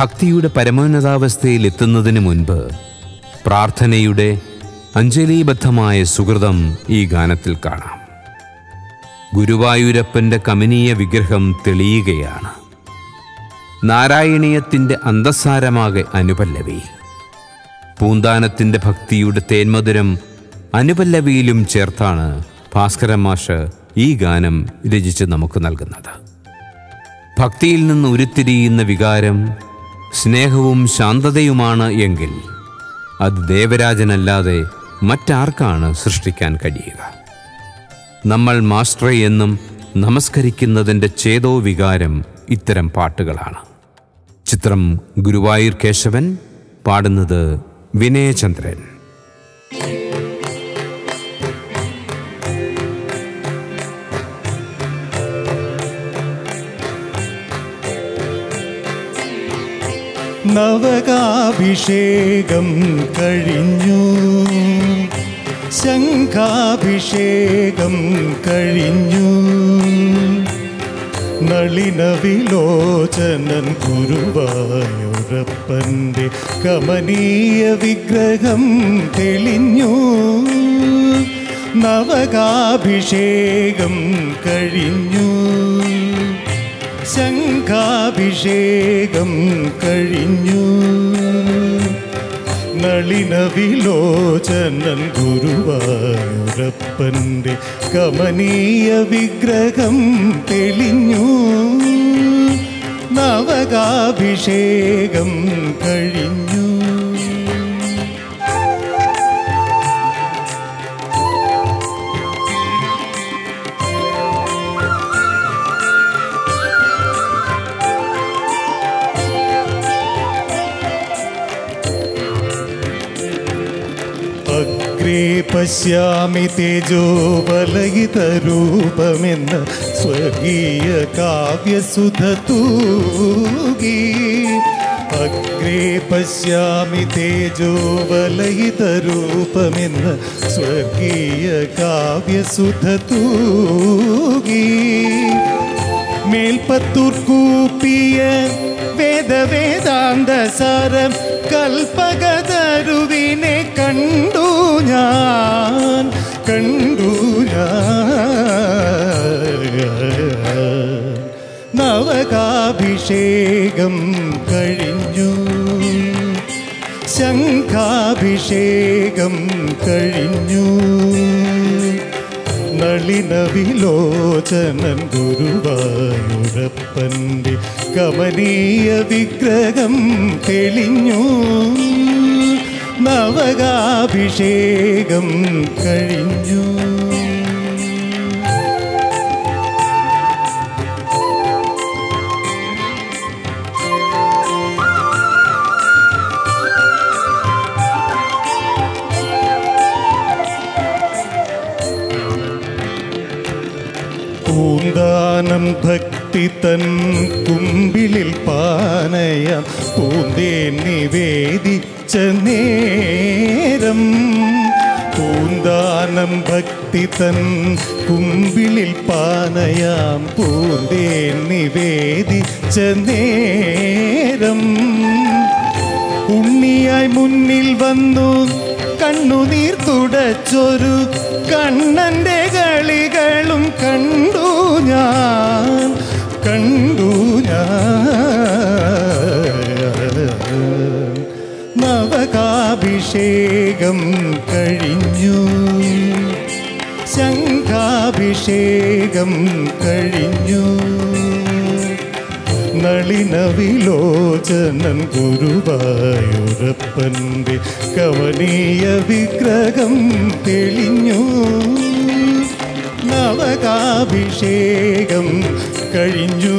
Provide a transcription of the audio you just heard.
ഭക്തിയുടെ പരമോന്നതാവസ്ഥയിൽ എത്തുന്നതിന് മുൻപ് പ്രാർത്ഥനയുടെ അഞ്ജലീബദ്ധമായ സുഹൃതം ഈ ഗാനത്തിൽ കാണാം. ഗുരുവായൂരപ്പന്റെ കമനീയ വിഗ്രഹം തെളിയുകയാണ്. നാരായണീയത്തിന്റെ അന്തസ്സാരമാകെ അനുപല്ലവി. പൂന്താനത്തിന്റെ ഭക്തിയുടെ തേന്മധുരം അനുപല്ലവിയിലും ചേർത്താണ് ഭാസ്കരൻ മാഷ് ഈ ഗാനം രചിച്ച് നമുക്ക് നൽകുന്നത്. ഭക്തിയിൽ നിന്ന് ഉരുത്തിരിയുന്ന വികാരം സ്നേഹവും ശാന്തതയുമാണ് എങ്കിൽ അത് ദേവരാജനല്ലാതെ മറ്റാർക്കാണ് സൃഷ്ടിക്കാൻ കഴിയുക? നമ്മൾ മാസ്റ്ററെ എന്നും നമസ്കരിക്കുന്നതിന്റെ ചേതോ വികാരം ഇത്തരം പാട്ടുകളാണ്. ചിത്രം ഗുരുവായൂർ കേശവൻ പാടുന്നത് വിനയചന്ദ്രൻ. നവകാഭിഷേകം കഴിഞ്ഞു. ശംഖാഭിഷേകം കഴിഞ്ഞു. നളിനവിലോചനൻ ഗുരുവായൂരപ്പന്റെ കമനീയ വിഗ്രഹം തെളിഞ്ഞു. നവകാഭിഷേകം കഴിഞ്ഞു. ശംഖാഭിഷേകം കഴിഞ്ഞു. നളിന വിലോചനൻ ഗുരുവായൂരപ്പന്റെ കമനീയ വിഗ്രഹം തെളിഞ്ഞു. നവകാഭിഷേകം കഴിഞ്ഞു. അഗ്രേ പശ്യാമി തേജോബലയിതരൂപമെന്ന സ്വർഗീയ കാവ്യസുധ തൂകി. അഗ്രേ പശ്യാമി തേജോബലയിതരൂപമെന്ന സ്വർഗീയ കാവ്യസുധ തൂകി. മേൽപ്പത്തൂർ കൂപ്പിയ വേദവേദാന്ത സാരം കൽപ്പകതരുവിനെ നവകാഭിഷേകം കഴിഞ്ഞു. ശംഖാഭിഷേകം കഴിഞ്ഞു. നളിനവിലോചനൻ ഗുരുവായൂരപ്പന്റെ കമനീയ വിഗ്രഹം തെളിഞ്ഞു. നവകാഭിഷേകം കഴിഞ്ഞു. പൂന്താനം ഭക്തി തൻ കുമ്പിളിൽ പാനയം പൂന്തേ നിവേദിച്ച നേരം. പൂന്താനം ഭക്തി തൻ കുമ്പിളിൽ പാനയാം പൂന്തേ നിവേദിച്ച നേരം. ഉണ്ണിയായി മുന്നിൽ വന്നു കണ്ണുനീർ തുടച്ചൊരു കണ്ണന്റെ കണ്ടു ഞാൻ കണ്ടു ഞാൻ. നവകാഭിഷേകം കഴിഞ്ഞു. ശംഖാഭിഷേകം കഴിഞ്ഞു. നളിനവിലോചനം ഗുരുവായൂരപ്പന്റെ കവനീയ വിഗ്രഹം തെളിഞ്ഞു. നവകാഭിഷേകം കഴിഞ്ഞു.